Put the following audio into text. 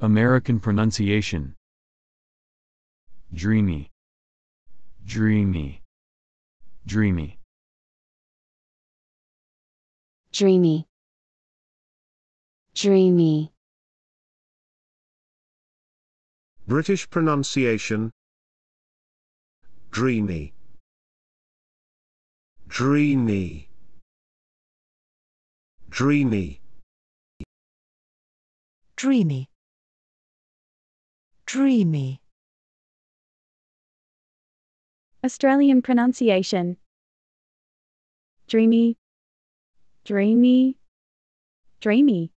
American pronunciation. Dreamy. Dreamy. Dreamy. dreamy, dreamy, British pronunciation. Dreamy. Dreamy. Dreamy. dreamy, dreamy, Australian pronunciation. Dreamy, dreamy, dreamy.